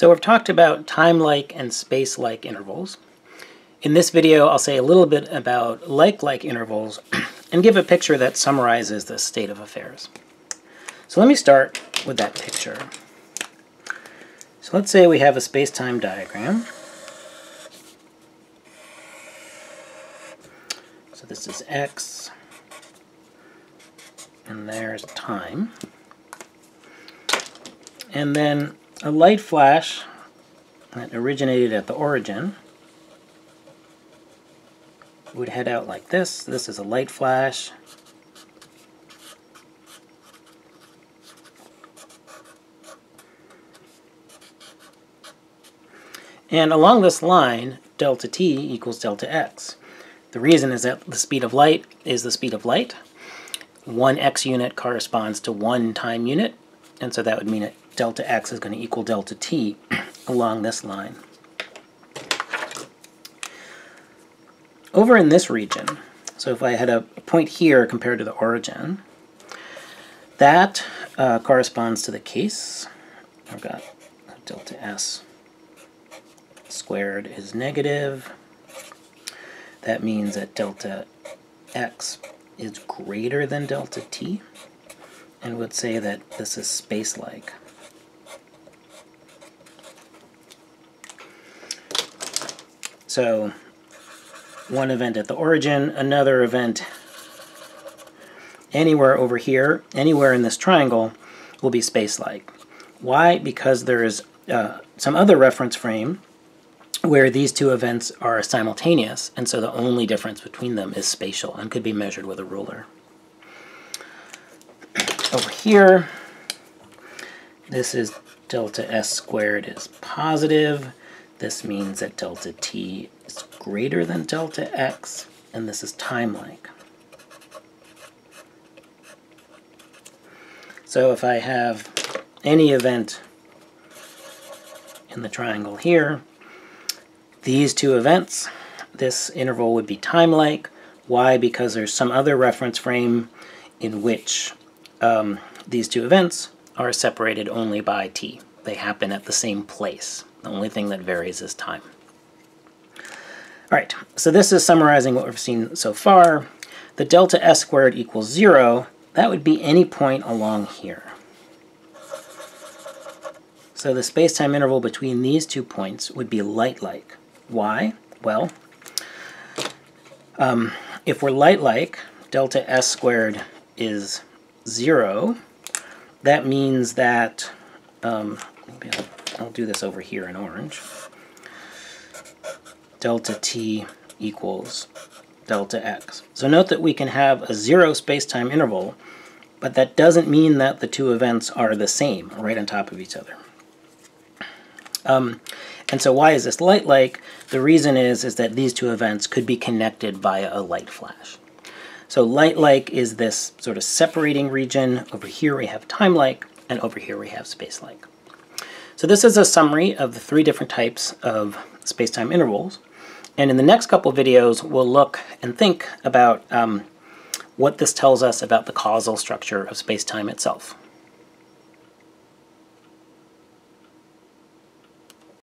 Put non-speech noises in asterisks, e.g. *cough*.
So we've talked about time-like and space-like intervals. In this video, I'll say a little bit about light-like intervals *clears throat* and give a picture that summarizes the state of affairs. So let me start with that picture. So let's say we have a space-time diagram. So this is x, and there's time. And then a light flash that originated at the origin would head out like this. This is a light flash. And along this line, delta t equals delta x. The reason is that the speed of light is the speed of light. One x unit corresponds to one time unit, and so that would mean that delta x is going to equal delta t *clears throat* along this line. Over in this region, so if I had a point here compared to the origin, that uh, corresponds to the case. I've got delta s squared is negative. That means that delta x is greater than delta t, and would say that this is space-like. So one event at the origin, another event anywhere over here, anywhere in this triangle, will be space-like. Why? Because there is uh, some other reference frame where these two events are simultaneous, and so the only difference between them is spatial and could be measured with a ruler. Over here, this is delta s squared is positive. This means that delta t is greater than delta x, and this is time-like. So if I have any event in the triangle here, these two events, this interval would be time-like. Why? Because there's some other reference frame in which um, these two events are separated only by t. They happen at the same place. The only thing that varies is time. All right, so this is summarizing what we've seen so far. The delta s squared equals 0, that would be any point along here. So the space-time interval between these two points would be light-like. Why? Well, um, if we're light-like, delta s squared is 0. That means that, um, maybe I'll, I'll do this over here in orange, delta t equals delta x. So note that we can have a zero space-time interval, but that doesn't mean that the two events are the same, right on top of each other. Um, and so why is this light-like? The reason is, is that these two events could be connected via a light flash. So light-like is this sort of separating region. Over here we have time-like, and over here we have space-like. So this is a summary of the three different types of space-time intervals. And in the next couple videos, we'll look and think about um, what this tells us about the causal structure of space-time itself.